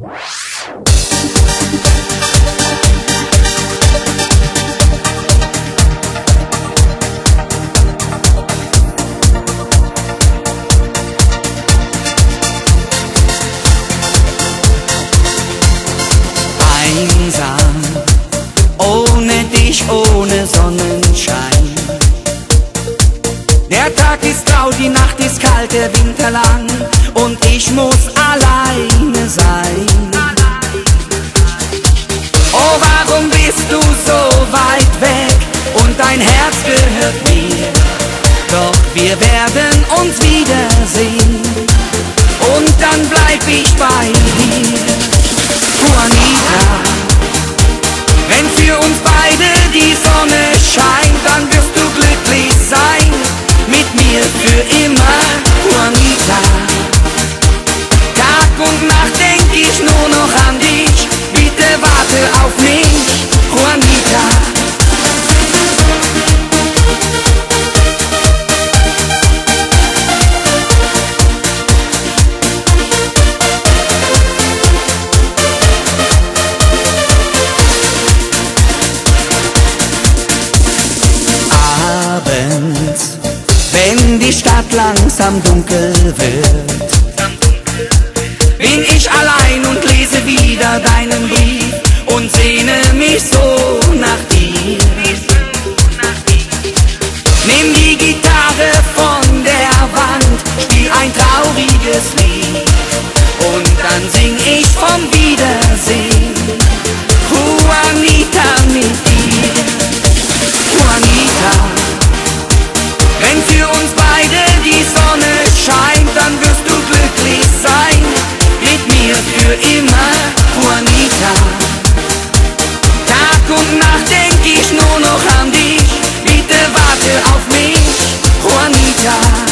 Einsam, ohne dich, ohne Sonnenschein. Der Tag ist grau, die Nacht ist kalt, der Winter lang und ich muss alleine sein. Warum bist du so weit weg und dein Herz gehört mir? Doch wir werden uns wiedersehen und dann bleib ich bei dir. die Stadt langsam dunkel wird, bin ich allein und wenn die Sonne scheint, dann wirst du glücklich sein. Mit mir für immer, Juanita. Tag und Nacht denk ich nur noch an dich. Bitte warte auf mich, Juanita.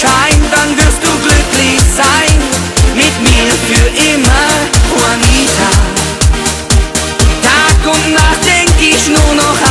Schein, dann wirst du glücklich sein mit mir für immer, Juanita. Tag und Nacht denk ich nur noch an